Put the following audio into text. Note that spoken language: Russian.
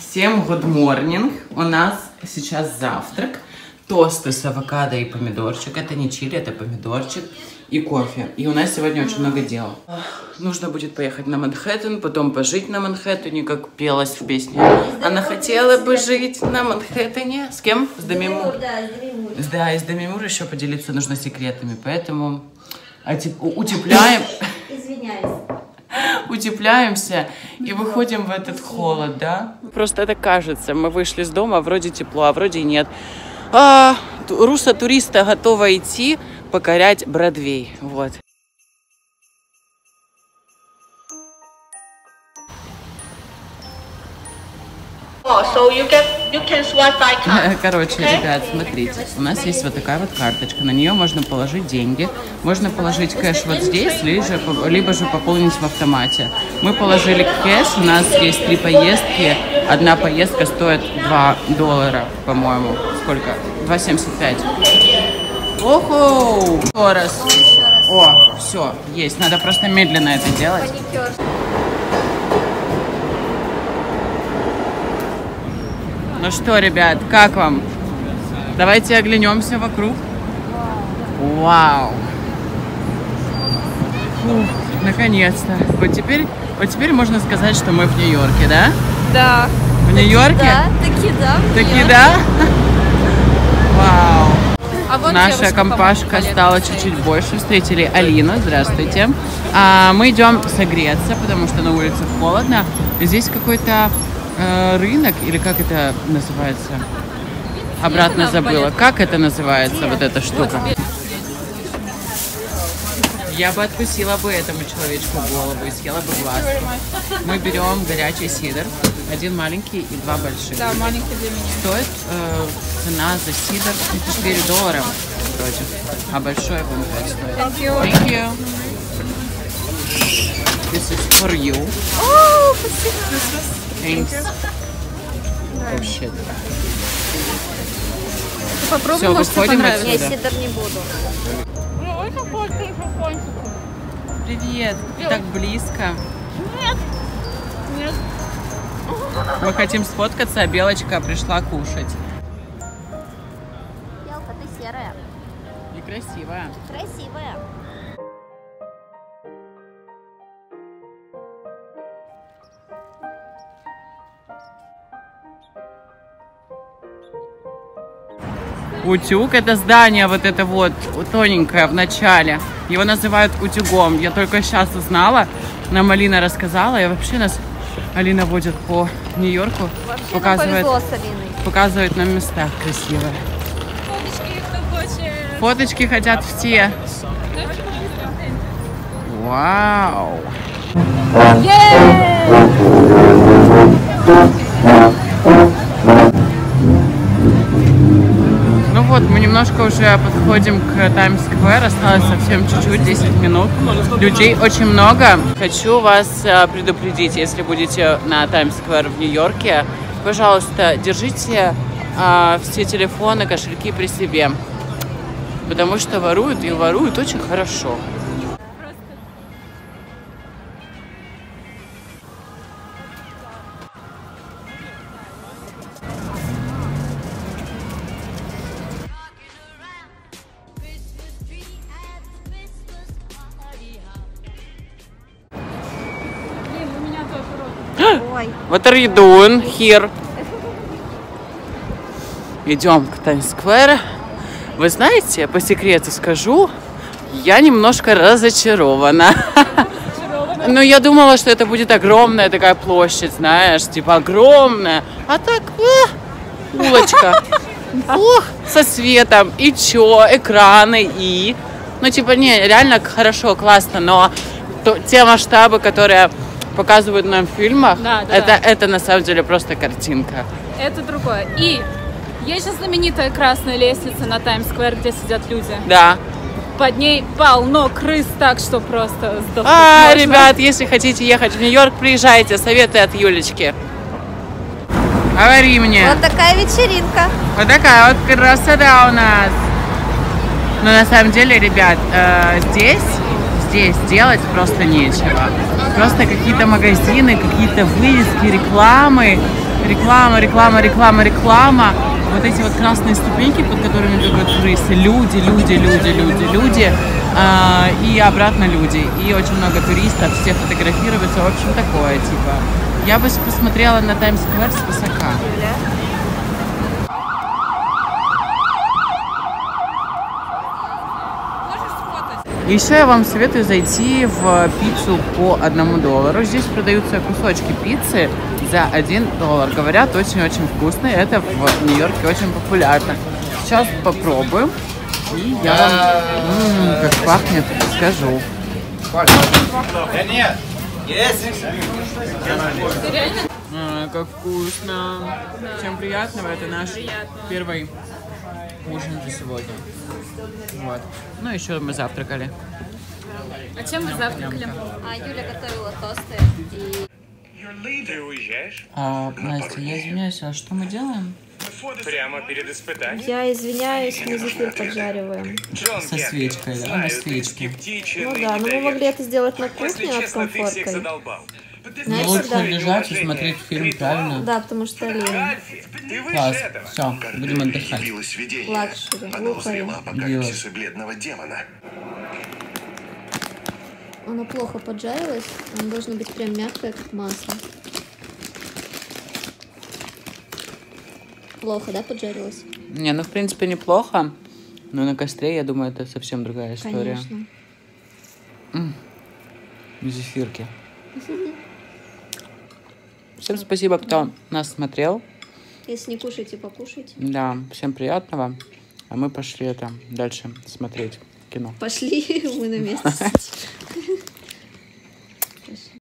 Всем good morning. У нас сейчас завтрак. Тосты с авокадо и помидорчик. Это не чили, это помидорчик и кофе. И у нас сегодня очень много дел. Нужно будет поехать на Манхэттен, потом пожить на Манхэттене, как пелось в песне. Она хотела бы жить на Манхэттене. С кем? С Дамимур. Да, и с Дамимур еще поделиться нужно секретами. Поэтому утепляем Извиняюсь. утепляемся и выходим в этот холод, да? Просто это кажется. Мы вышли из дома, вроде тепло, а вроде нет. А, руса туриста готова идти покорять Бродвей. Вот. Oh, so you can you can swipe by card. Короче, Okay? ребят, смотрите, у нас есть вот такая вот карточка, на нее можно положить деньги, можно положить кэш вот здесь, либо же, либо же пополнить в автомате. Мы положили кэш, у нас есть три поездки, одна поездка стоит 2 доллара, по-моему, сколько? 2,75. Оху! Еще раз. О, все, есть, надо просто медленно это делать. Ну что, ребят, как вам? Давайте оглянемся вокруг. Вау! Фух, наконец-то. Вот теперь, вот теперь можно сказать, что мы в Нью-Йорке, да? Да. В Нью-Йорке? Да, таки да. Такие, да? Вау! А вот Наша компашка стала чуть-чуть больше. Встретили Алину, здравствуйте. А мы идем согреться, потому что на улице холодно. Здесь какой-то э, рынок, или как это называется? Обратно забыла. Как это называется, вот эта штука? Я бы откусила бы этому человечку голову и съела бы глазки. Мы берем горячий сидр, один маленький и два больших. Да, маленький для меня. Стоит э, цена за сидр 4 доллара вроде, а большой, по-моему, 5 стоит. Thank you. Thank you. This is for you. О, спасибо. Thanks. Shit. Попробуй, Всё, может, тебе выходим понравится. Я сидор не буду. Привет. Так близко. Мы хотим сфоткаться, а Белочка пришла кушать. Ялка, ты серая. Некрасивая. Красивая. Утюг это здание вот это вот тоненькое в начале. Его называют утюгом. Я только сейчас узнала. Нам Алина рассказала. И вообще нас Алина водит по Нью-Йорку. Вообще нам Показывает, повезло с Алиной. показывает нам места красивые. Фоточки, кто хочет. Фоточки хотят все. Вау! Ну немножко уже подходим к Таймс-сквер, осталось совсем чуть-чуть, 10 минут. Людей очень много. Хочу вас э, предупредить, если будете на Таймс-сквер в Нью-Йорке, пожалуйста, держите э, все телефоны, кошельки при себе. Потому что воруют и воруют очень хорошо. Ой. What are you doing here? Идем к Таймс-скверу. Вы знаете, по секрету скажу, я немножко разочарована. Ну, я думала, что это будет огромная такая площадь, знаешь, типа огромная. А так, э, улочка. Ох, со светом. И чё, экраны, и... Ну, типа, не, реально хорошо, классно, но то- те масштабы, которые показывают нам в фильмах, Да, да, это, да. это на самом деле просто картинка. Это другое. И есть же знаменитая красная лестница на Таймс-сквер, где сидят люди. Да. Под ней полно крыс, так что просто сдохнуть А, можно. ребят, если хотите ехать в Нью-Йорк, приезжайте. Советы от Юлечки. Говори мне. Вот такая вечеринка. Вот такая вот красота у нас. Но на самом деле, ребят, э, здесь, здесь делать просто нечего. Просто какие-то магазины, какие-то вывески, рекламы. Реклама, реклама, реклама, реклама. Вот эти вот красные ступеньки, под которыми бегают крысы. Люди, люди, люди, люди, люди. А, и обратно люди. И очень много туристов, все фотографируются. В общем, такое, типа. Я бы посмотрела на Таймс-сквер с Еще я вам советую зайти в пиццу по одному доллару. Здесь продаются кусочки пиццы за 1 доллар. Говорят, очень-очень вкусные. Это в Нью-Йорке очень популярно. Сейчас попробуем. И я вам, М, как пахнет, скажу. А, как вкусно. Всем приятного. Это наш первый ужин за сегодня. Вот. Ну, еще мы завтракали. А чем вы завтракали? А Юля готовила тосты. И Ты уезжаешь? А, Настя, я извиняюсь, а что мы делаем? Прямо перед испытанием? я извиняюсь, мы зефир поджариваем. Джон Со свечкой, да, знаю, на свечке. Ну да, но мы недоверчив. могли это сделать на Если кухне с честно, Знаешь, Лучше всегда- лежать и смотреть фильм, правильно? Да, потому что выше Класс, все, будем отдыхать. Luxury, Она узрела апокалипсиса бледного демона. Оно плохо поджарилось, оно должно быть прям мягкое, как масло. Плохо, да, поджарилось? Не, ну в принципе неплохо. Но на костре, я думаю, это совсем другая история. Конечно. Зефирки. Всем спасибо, кто нас смотрел. Если не кушаете, покушайте. Да, всем приятного. А мы пошли это дальше смотреть кино. Пошли, мы на месте.